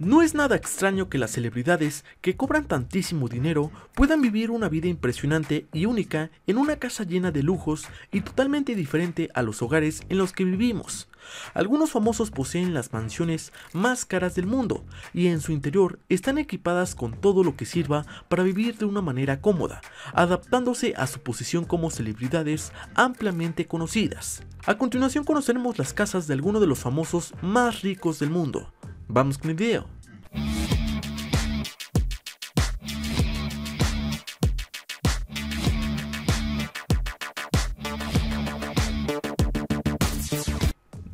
No es nada extraño que las celebridades que cobran tantísimo dinero puedan vivir una vida impresionante y única en una casa llena de lujos y totalmente diferente a los hogares en los que vivimos. Algunos famosos poseen las mansiones más caras del mundo y en su interior están equipadas con todo lo que sirva para vivir de una manera cómoda, adaptándose a su posición como celebridades ampliamente conocidas. A continuación conoceremos las casas de algunos de los famosos más ricos del mundo. Vamos con el video.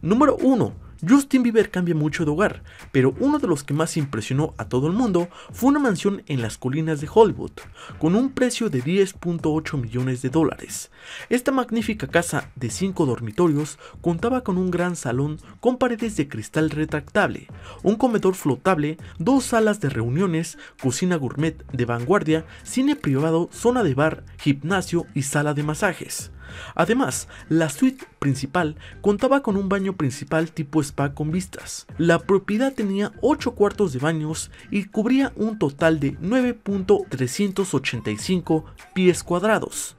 Número 1. Justin Bieber cambia mucho de hogar, pero uno de los que más impresionó a todo el mundo fue una mansión en las colinas de Hollywood, con un precio de 10.8 millones de dólares. Esta magnífica casa de 5 dormitorios contaba con un gran salón con paredes de cristal retractable, un comedor flotable, dos salas de reuniones, cocina gourmet de vanguardia, cine privado, zona de bar, gimnasio y sala de masajes. Además, la suite principal contaba con un baño principal tipo spa con vistas. La propiedad tenía 8 cuartos de baños y cubría un total de 9.385 pies cuadrados.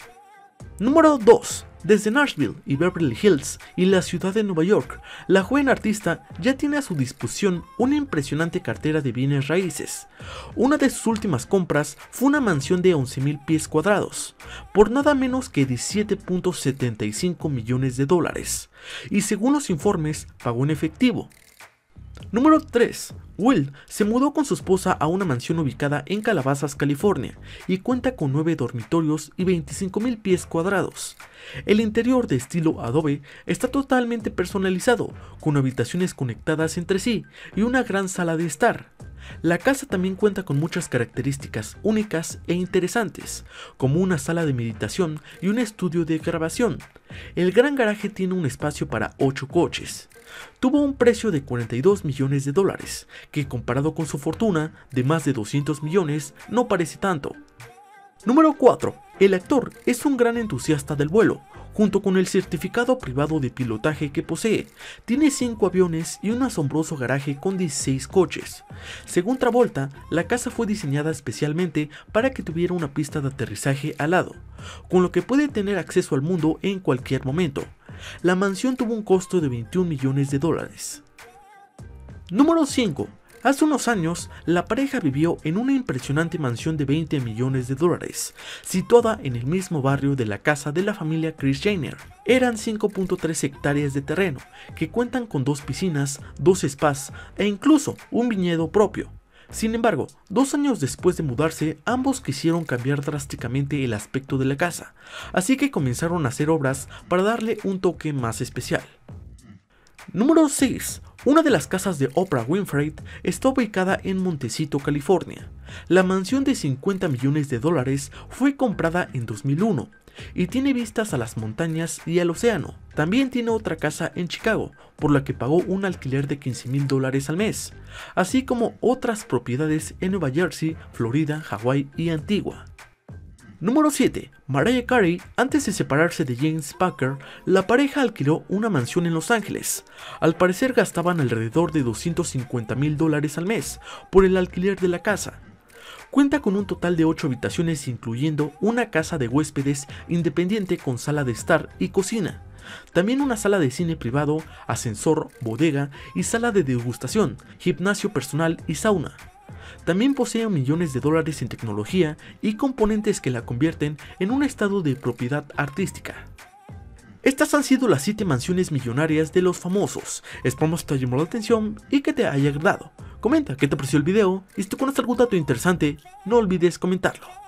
Número 2. Desde Nashville y Beverly Hills y la ciudad de Nueva York, la joven artista ya tiene a su disposición una impresionante cartera de bienes raíces. Una de sus últimas compras fue una mansión de 11.000 pies cuadrados, por nada menos que 17.75 millones de dólares, y según los informes pagó en efectivo. Número 3. Will se mudó con su esposa a una mansión ubicada en Calabazas, California, y cuenta con 9 dormitorios y 25.000 pies cuadrados. El interior de estilo Adobe está totalmente personalizado, con habitaciones conectadas entre sí y una gran sala de estar. La casa también cuenta con muchas características únicas e interesantes, como una sala de meditación y un estudio de grabación. El gran garaje tiene un espacio para 8 coches. Tuvo un precio de 42 millones de dólares, que comparado con su fortuna de más de 200 millones no parece tanto. Número 4. El actor es un gran entusiasta del vuelo, junto con el certificado privado de pilotaje que posee. Tiene 5 aviones y un asombroso garaje con 16 coches. Según Travolta, la casa fue diseñada especialmente para que tuviera una pista de aterrizaje al lado, con lo que puede tener acceso al mundo en cualquier momento. La mansión tuvo un costo de 21 millones de dólares. Número 5. Hace unos años, la pareja vivió en una impresionante mansión de 20 millones de dólares, situada en el mismo barrio de la casa de la familia Chris Jenner. Eran 5.3 hectáreas de terreno, que cuentan con dos piscinas, dos spas e incluso un viñedo propio. Sin embargo, dos años después de mudarse, ambos quisieron cambiar drásticamente el aspecto de la casa, así que comenzaron a hacer obras para darle un toque más especial. Número 6. Una de las casas de Oprah Winfrey está ubicada en Montecito, California. La mansión de 50 millones de dólares fue comprada en 2001 y tiene vistas a las montañas y al océano. También tiene otra casa en Chicago, por la que pagó un alquiler de 15 mil dólares al mes, así como otras propiedades en Nueva Jersey, Florida, Hawái y Antigua. Número 7. Mariah Carey, antes de separarse de James Packer, la pareja alquiló una mansión en Los Ángeles. Al parecer gastaban alrededor de 250 mil dólares al mes por el alquiler de la casa. Cuenta con un total de 8 habitaciones incluyendo una casa de huéspedes independiente con sala de estar y cocina. También una sala de cine privado, ascensor, bodega y sala de degustación, gimnasio personal y sauna. También posee millones de dólares en tecnología y componentes que la convierten en un estado de propiedad artística. Estas han sido las 7 mansiones millonarias de los famosos. Esperamos que te haya llamado la atención y que te haya agradado. Comenta qué te pareció el video y si te conoces algún dato interesante, no olvides comentarlo.